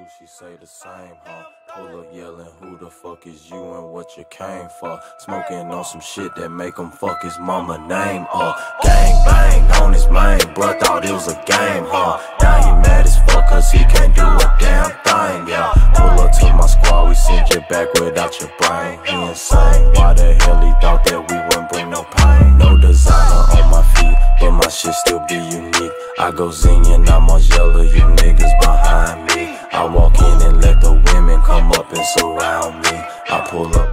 who she say the same, huh? Pull up yelling, who the fuck is you and what you came for? Smoking on some shit that make him fuck his mama name uh. up. Gang bang on his main, bruh thought it was a game, huh? Now he mad as fuck cause he can't do a damn thing, yeah. Pull up to my squad, we send you back without your brain. He insane, why the hell he thought that we wouldn't bring no pain? No designer on my feet, but my shit still be unique. I go zinging, I'm on yellow, surround me. I pull up.